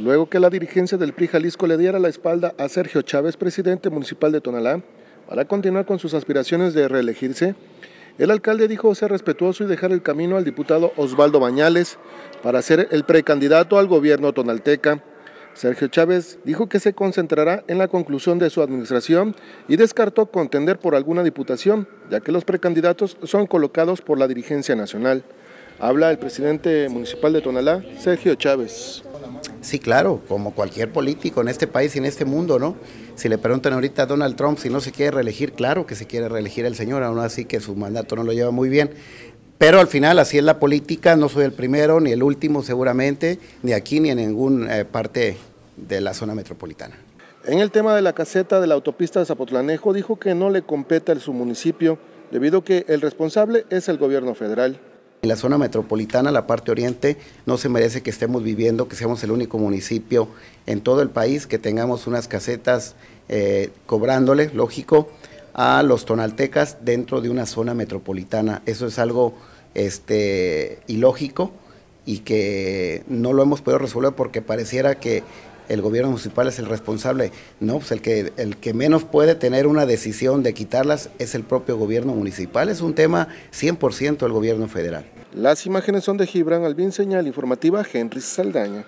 luego que la dirigencia del PRI Jalisco le diera la espalda a Sergio Chávez, presidente municipal de Tonalá, para continuar con sus aspiraciones de reelegirse, el alcalde dijo ser respetuoso y dejar el camino al diputado Osvaldo Bañales para ser el precandidato al gobierno tonalteca. Sergio Chávez dijo que se concentrará en la conclusión de su administración y descartó contender por alguna diputación, ya que los precandidatos son colocados por la dirigencia nacional. Habla el presidente municipal de Tonalá, Sergio Chávez. Sí, claro, como cualquier político en este país y en este mundo, ¿no? Si le preguntan ahorita a Donald Trump si no se quiere reelegir, claro que se quiere reelegir el señor, aún así que su mandato no lo lleva muy bien. Pero al final así es la política, no soy el primero ni el último seguramente, ni aquí ni en ninguna eh, parte de la zona metropolitana. En el tema de la caseta de la autopista de Zapotlanejo dijo que no le compete a su municipio debido a que el responsable es el gobierno federal. En la zona metropolitana, la parte oriente, no se merece que estemos viviendo, que seamos el único municipio en todo el país que tengamos unas casetas eh, cobrándole, lógico, a los tonaltecas dentro de una zona metropolitana. Eso es algo este, ilógico y que no lo hemos podido resolver porque pareciera que el gobierno municipal es el responsable. No, pues el que, el que menos puede tener una decisión de quitarlas es el propio gobierno municipal. Es un tema 100% del gobierno federal. Las imágenes son de Gibran Albín, señal informativa Henry Saldaña.